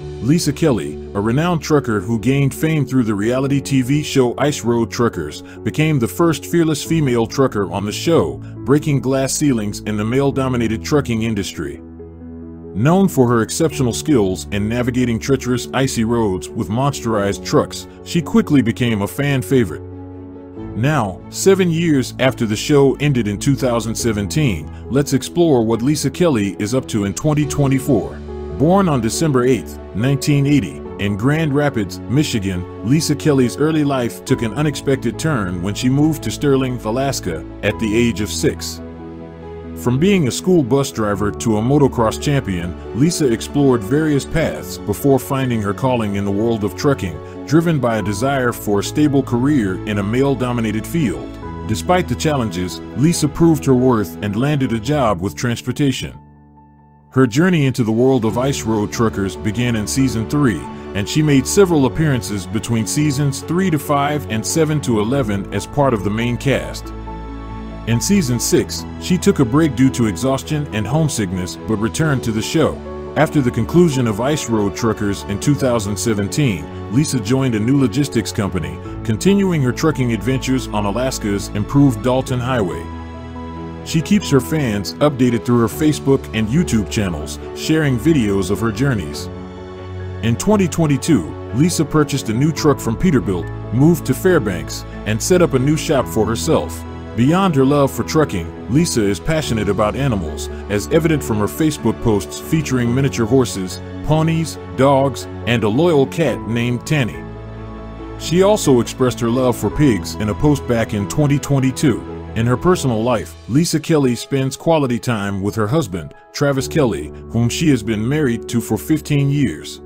Lisa Kelly, a renowned trucker who gained fame through the reality TV show Ice Road Truckers, became the first fearless female trucker on the show, breaking glass ceilings in the male-dominated trucking industry. Known for her exceptional skills in navigating treacherous icy roads with monsterized trucks, she quickly became a fan favorite. Now, seven years after the show ended in 2017, let's explore what Lisa Kelly is up to in 2024. Born on December 8, 1980, in Grand Rapids, Michigan, Lisa Kelly's early life took an unexpected turn when she moved to Sterling, Alaska, at the age of six. From being a school bus driver to a motocross champion, Lisa explored various paths before finding her calling in the world of trucking, driven by a desire for a stable career in a male-dominated field. Despite the challenges, Lisa proved her worth and landed a job with transportation. Her journey into the world of ice road truckers began in season 3, and she made several appearances between seasons 3 to 5 and 7 to 11 as part of the main cast. In season 6, she took a break due to exhaustion and homesickness but returned to the show. After the conclusion of Ice Road Truckers in 2017, Lisa joined a new logistics company, continuing her trucking adventures on Alaska's improved Dalton Highway. She keeps her fans updated through her Facebook and YouTube channels, sharing videos of her journeys. In 2022, Lisa purchased a new truck from Peterbilt, moved to Fairbanks, and set up a new shop for herself. Beyond her love for trucking, Lisa is passionate about animals, as evident from her Facebook posts featuring miniature horses, ponies, dogs, and a loyal cat named Tanny. She also expressed her love for pigs in a post back in 2022. In her personal life, Lisa Kelly spends quality time with her husband, Travis Kelly, whom she has been married to for 15 years.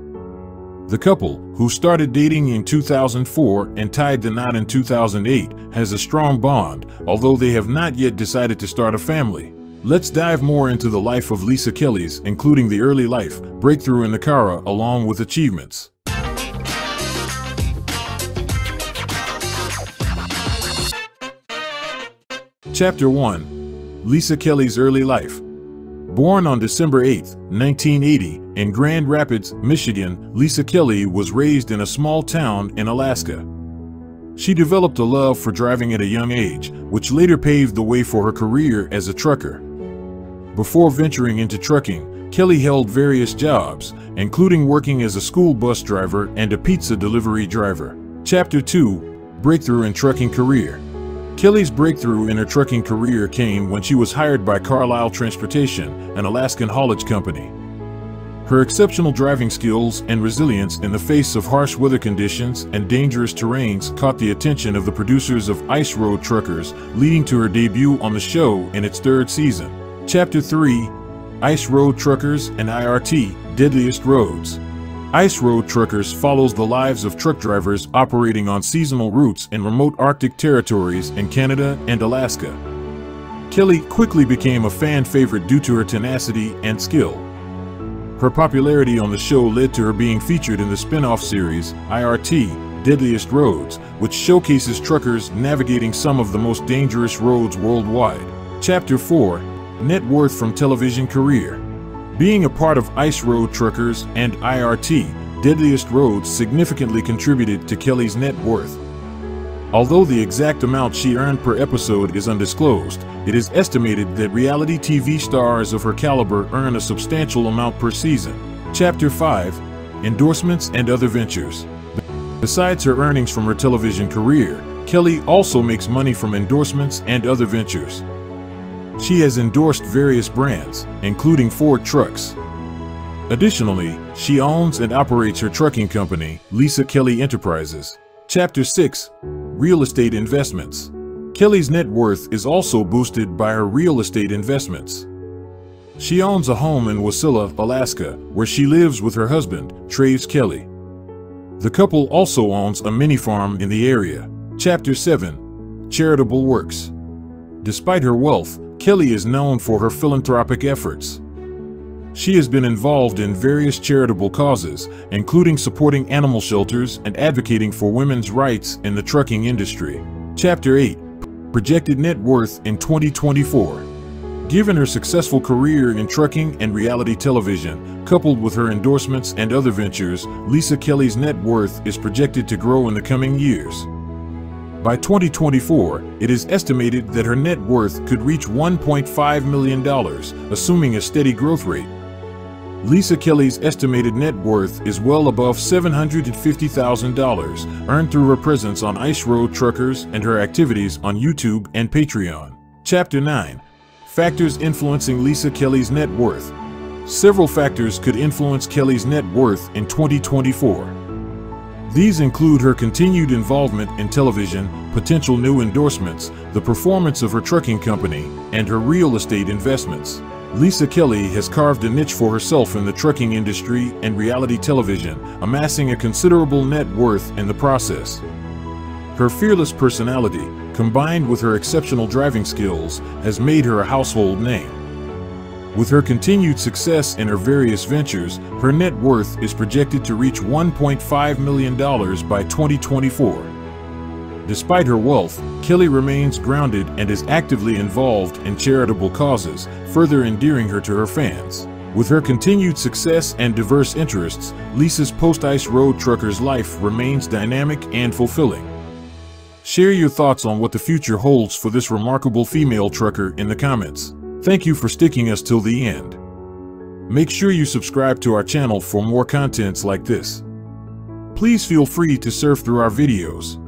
The couple, who started dating in 2004 and tied the knot in 2008, has a strong bond, although they have not yet decided to start a family. Let's dive more into the life of Lisa Kelly's, including the early life, breakthrough in the Cara, along with achievements. Chapter 1 Lisa Kelly's Early Life Born on December 8, 1980, in Grand Rapids, Michigan, Lisa Kelly was raised in a small town in Alaska. She developed a love for driving at a young age, which later paved the way for her career as a trucker. Before venturing into trucking, Kelly held various jobs, including working as a school bus driver and a pizza delivery driver. Chapter 2 Breakthrough in Trucking Career Kelly's breakthrough in her trucking career came when she was hired by Carlisle Transportation, an Alaskan haulage company. Her exceptional driving skills and resilience in the face of harsh weather conditions and dangerous terrains caught the attention of the producers of Ice Road Truckers, leading to her debut on the show in its third season. Chapter 3 Ice Road Truckers and IRT Deadliest Roads Ice Road Truckers follows the lives of truck drivers operating on seasonal routes in remote Arctic territories in Canada and Alaska. Kelly quickly became a fan favorite due to her tenacity and skill. Her popularity on the show led to her being featured in the spin-off series, IRT, Deadliest Roads, which showcases truckers navigating some of the most dangerous roads worldwide. Chapter 4, Net Worth from Television Career being a part of Ice Road Truckers and IRT, Deadliest Roads significantly contributed to Kelly's net worth. Although the exact amount she earned per episode is undisclosed, it is estimated that reality TV stars of her caliber earn a substantial amount per season. Chapter 5 Endorsements and Other Ventures Besides her earnings from her television career, Kelly also makes money from endorsements and other ventures. She has endorsed various brands, including Ford trucks. Additionally, she owns and operates her trucking company, Lisa Kelly Enterprises. Chapter 6 Real Estate Investments Kelly's net worth is also boosted by her real estate investments. She owns a home in Wasilla, Alaska, where she lives with her husband, Travis Kelly. The couple also owns a mini farm in the area. Chapter 7 Charitable Works Despite her wealth, Kelly is known for her philanthropic efforts. She has been involved in various charitable causes, including supporting animal shelters and advocating for women's rights in the trucking industry. Chapter 8 Projected Net Worth in 2024 Given her successful career in trucking and reality television, coupled with her endorsements and other ventures, Lisa Kelly's net worth is projected to grow in the coming years. By 2024, it is estimated that her net worth could reach $1.5 million, assuming a steady growth rate. Lisa Kelly's estimated net worth is well above $750,000, earned through her presence on Ice Road Truckers and her activities on YouTube and Patreon. Chapter 9 Factors influencing Lisa Kelly's net worth. Several factors could influence Kelly's net worth in 2024. These include her continued involvement in television, potential new endorsements, the performance of her trucking company, and her real estate investments. Lisa Kelly has carved a niche for herself in the trucking industry and reality television, amassing a considerable net worth in the process. Her fearless personality, combined with her exceptional driving skills, has made her a household name. With her continued success in her various ventures, her net worth is projected to reach $1.5 million by 2024. Despite her wealth, Kelly remains grounded and is actively involved in charitable causes, further endearing her to her fans. With her continued success and diverse interests, Lisa's post-ice road trucker's life remains dynamic and fulfilling. Share your thoughts on what the future holds for this remarkable female trucker in the comments. Thank you for sticking us till the end. Make sure you subscribe to our channel for more contents like this. Please feel free to surf through our videos.